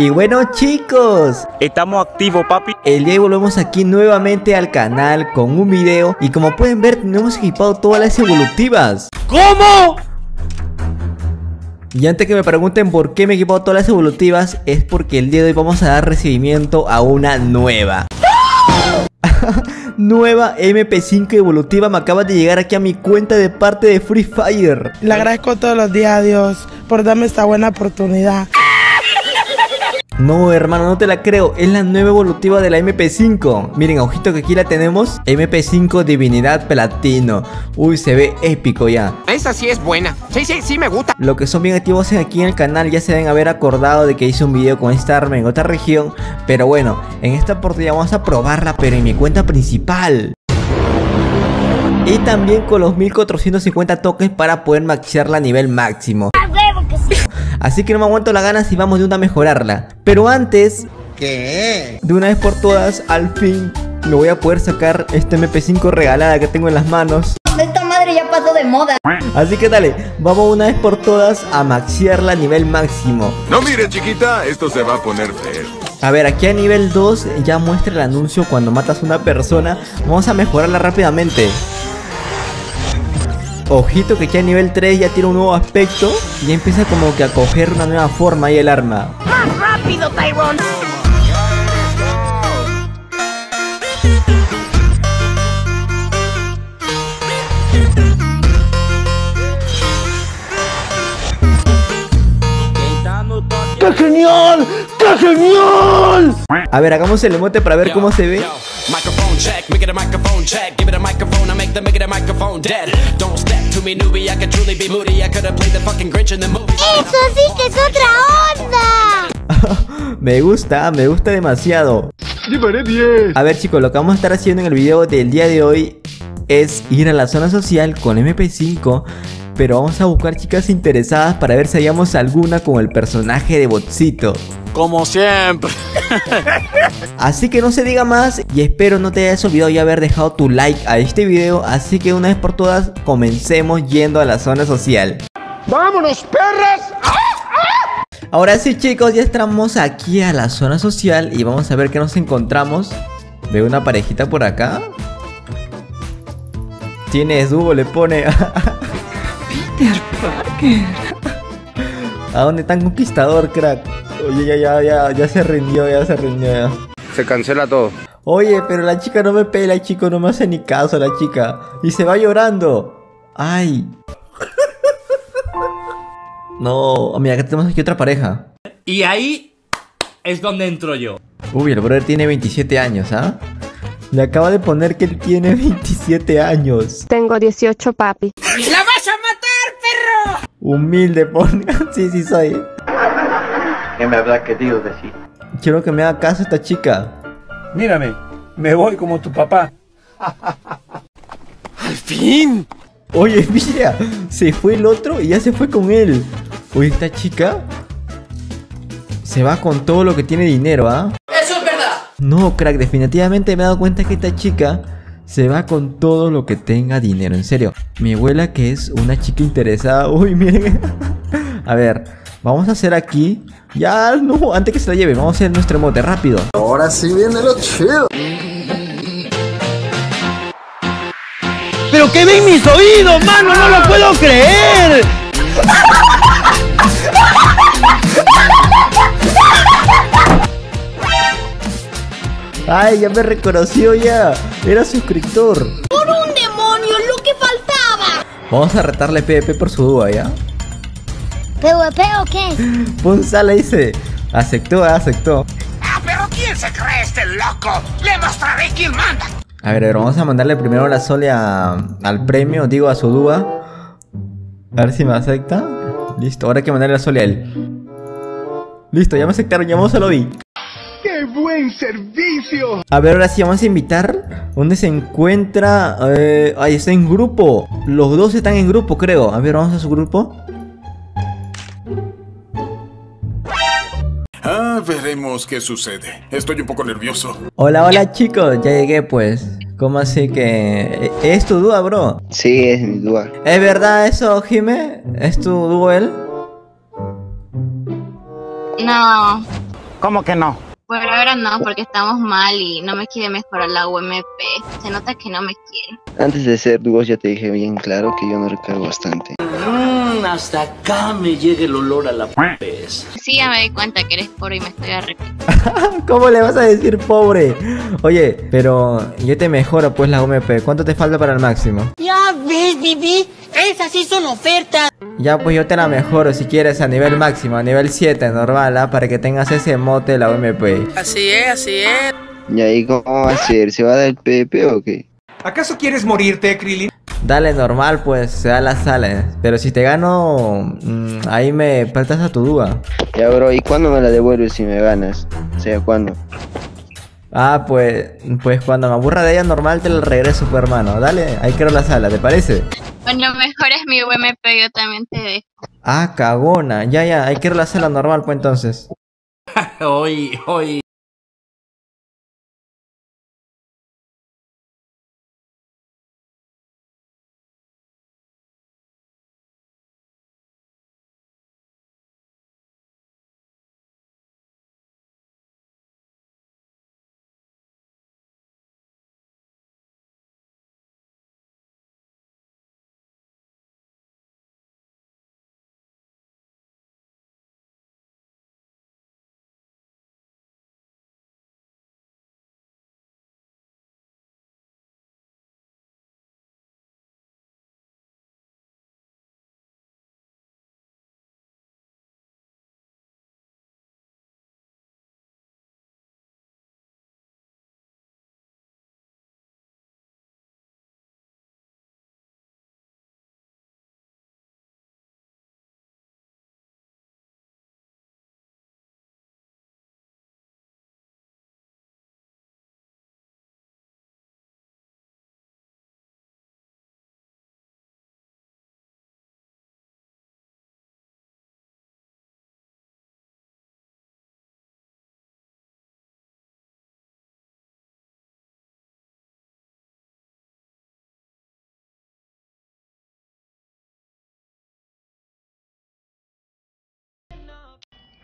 Y bueno chicos, Estamos activos, papi. el día de hoy volvemos aquí nuevamente al canal con un video Y como pueden ver tenemos equipado todas las evolutivas ¿Cómo? Y antes que me pregunten por qué me he equipado todas las evolutivas Es porque el día de hoy vamos a dar recibimiento a una nueva Nueva MP5 evolutiva me acaba de llegar aquí a mi cuenta de parte de Free Fire Le agradezco todos los días a Dios por darme esta buena oportunidad. No, hermano, no te la creo. Es la nueva evolutiva de la MP5. Miren, ojito que aquí la tenemos. MP5 Divinidad Platino. Uy, se ve épico ya. Esa sí es buena. Sí, sí, sí me gusta. Los que son bien activos aquí en el canal ya se deben haber acordado de que hice un video con esta arma en otra región. Pero bueno, en esta oportunidad vamos a probarla, pero en mi cuenta principal. Y también con los 1450 toques para poder maxearla a nivel máximo. Así que no me aguanto las ganas y vamos de una a mejorarla. Pero antes, ¿Qué? de una vez por todas, al fin me voy a poder sacar esta MP5 regalada que tengo en las manos. Esta madre ya pasó de moda. Así que dale, vamos una vez por todas a maxearla a nivel máximo. No mires, chiquita, esto se va a poner feo. A ver, aquí a nivel 2 ya muestra el anuncio cuando matas a una persona. Vamos a mejorarla rápidamente. Ojito que aquí a nivel 3 ya tiene un nuevo aspecto. Y empieza como que a coger una nueva forma ahí el arma. ¡Más rápido, Tyrone! ¡Qué genial! ¡Qué genial! A ver, hagamos el emote para ver cómo se ve. Microphone check, make it a microphone check. Give it a microphone, I make the make it a microphone dead. Don't step to me, newbie. I could truly be moody. I could have played the fucking Grinch in the movie. ¡Eso sí que es otra onda! me gusta, me gusta demasiado. Llevaré 10. A ver chicos, lo que vamos a estar haciendo en el video del día de hoy es ir a la zona social con MP5 pero vamos a buscar chicas interesadas para ver si hallamos alguna con el personaje de Botsito. Como siempre. Así que no se diga más y espero no te hayas olvidado ya haber dejado tu like a este video, así que una vez por todas comencemos yendo a la zona social. ¡Vámonos, perras! Ahora sí chicos, ya estamos aquí a la zona social y vamos a ver qué nos encontramos. Veo una parejita por acá. Tienes dúo, le pone. Peter Parker. ¿A dónde tan conquistador, crack? Oye, ya, ya, ya, ya se rindió, ya se rindió. ya. Se cancela todo. Oye, pero la chica no me pela, chico, no me hace ni caso la chica. Y se va llorando. Ay. No, mira, que tenemos aquí otra pareja. Y ahí es donde entro yo. Uy, el brother tiene 27 años, ¿ah? Le acaba de poner que él tiene 27 años. Tengo 18, papi. ¡La vas a matar, perro! Humilde, pon. sí, sí soy. ¿Qué me habrá querido decir? Quiero que me haga caso esta chica. Mírame, me voy como tu papá. ¡Al fin! Oye, mira, se fue el otro y ya se fue con él. Oye, esta chica se va con todo lo que tiene dinero, ¿ah? No, crack, definitivamente me he dado cuenta que esta chica se va con todo lo que tenga dinero. En serio, mi abuela que es una chica interesada. Uy, miren. a ver, vamos a hacer aquí. Ya, no, antes que se la lleve, vamos a hacer nuestro emote rápido. Ahora sí viene lo chido. ¡Pero que ven mis oídos, mano! ¡No lo puedo creer! Ay, ya me reconoció ya. Era suscriptor. ¡Por un demonio, lo que faltaba! Vamos a retarle PvP por su dúa, ¿ya? ¿PvP o qué? Pon sala dice. Aceptó, ah, aceptó. ¡Ah, pero quién se cree este loco! ¡Le mostraré quién manda! A ver, a ver, vamos a mandarle primero la Sole a- al premio, digo a su dúa. A ver si me acepta. Listo, ahora hay que mandarle la Sole a él. Listo, ya me aceptaron, ya vamos a lo vi. ¡Qué buen servicio! A ver, ahora sí vamos a invitar. ¿Dónde se encuentra? Eh, ahí está en grupo. Los dos están en grupo, creo. A ver, vamos a su grupo. Ah, veremos qué sucede. Estoy un poco nervioso. Hola, hola chicos, ya llegué pues. ¿Cómo así que... ¿Es tu dúa, bro? Sí, es mi duda. ¿Es verdad eso, Jime? ¿Es tu dúo él? No. ¿Cómo que no? Por ahora no, porque estamos mal y no me quiere mejorar la UMP. Se nota que no me quiere. Antes de ser dúos ya te dije bien claro que yo no recargo bastante. Mmm, hasta acá me llega el olor a la pez. Sí, ya me di cuenta que eres pobre y me estoy arrepintiendo. ¿Cómo le vas a decir pobre? Oye, pero yo te mejoro pues la UMP. ¿Cuánto te falta para el máximo? Ya ves, Bibi, esas sí son ofertas. Ya pues yo te la mejoro si quieres a nivel máximo, a nivel 7 normal, ¿ah? para que tengas ese mote de la UMP. Así es, así es. ¿Y ahí cómo va a ser? ¿Se va a dar el PP o qué? ¿Acaso quieres morirte, Krillin? Dale normal pues, se da la sala. Pero si te gano, mmm, ahí me prestas a tu duda. Ya bro, ¿y cuándo me la devuelves si me ganas? O sea, ¿cuándo? Ah, pues, pues cuando me aburra de ella normal te la regreso, pues, hermano. Dale, ahí quiero la sala, ¿te parece? Cuando mejores mi UMP yo también te dejo. Ah, cagona. Ya, ya, ahí quiero la sala normal, pues entonces. hoy, hoy.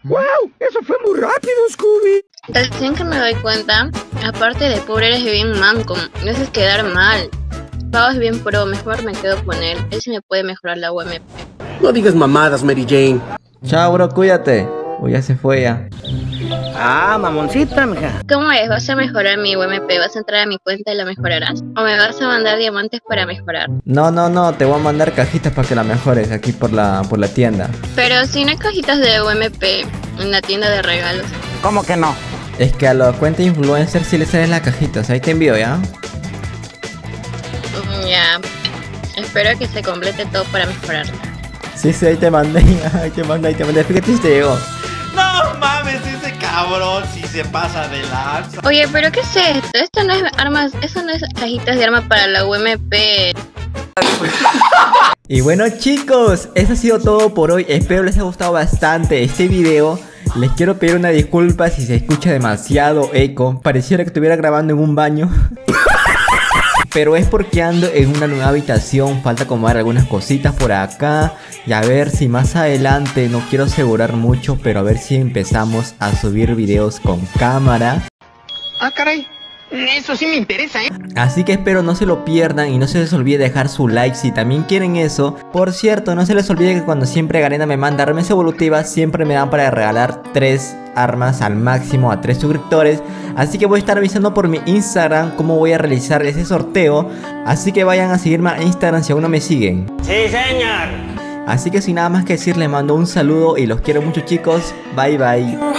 ¡Wow! Eso fue muy rápido, Scooby. Recién que me doy cuenta, aparte de pobre eres bien manco, me haces quedar mal. Pau es bien pro, mejor me quedo con él, él sí me puede mejorar la UMP. No digas mamadas, Mary Jane. Chao, bro, cuídate. Uy, ya se fue ya. Ah, mamoncita, mija. ¿Cómo es? ¿Vas a mejorar mi UMP? ¿Vas a entrar a mi cuenta y la mejorarás? ¿O me vas a mandar diamantes para mejorar? No, no, no, te voy a mandar cajitas para que la mejores aquí por la, por la tienda. Pero si no hay cajitas de UMP en la tienda de regalos. ¿Cómo que no? Es que a la cuenta influencer sí le salen las cajitas, ahí te envío ya. Mm, Ya. Espero que se complete todo para mejorar. Sí, sí, ahí te mandé, ahí te mandé, ahí te mandé. Fíjate si te llegó. No mames, ese cabrón si se pasa de lanza. Oye, pero ¿qué es esto? Esto no es armas, eso no es cajitas de armas para la UMP. Y bueno chicos, eso ha sido todo por hoy. Espero les haya gustado bastante este video. Les quiero pedir una disculpa si se escucha demasiado eco. Pareciera que estuviera grabando en un baño. Pero es porque ando en una nueva habitación, falta acomodar algunas cositas por acá y a ver si más adelante, no quiero asegurar mucho, pero a ver si empezamos a subir videos con cámara. Ah, caray. Eso sí me interesa, ¿eh? Así que espero no se lo pierdan y no se les olvide dejar su like si también quieren eso. Por cierto, no se les olvide que cuando siempre Garena me manda armas evolutivas, siempre me dan para regalar 3 armas al máximo a 3 suscriptores. Así que voy a estar avisando por mi Instagram cómo voy a realizar ese sorteo. Así que vayan a seguirme a Instagram si aún no me siguen. Sí, señor. Así que sin nada más que decir, les mando un saludo y los quiero mucho chicos. Bye bye.